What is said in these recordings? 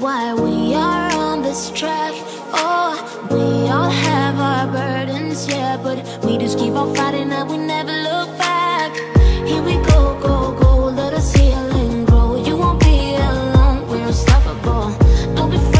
why we are on this track. Oh, we all have our burdens, yeah, but we just keep on fighting and we never look back. Here we go, go, go, let us heal and grow. You won't be alone, we're unstoppable. Don't be afraid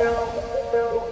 não, não.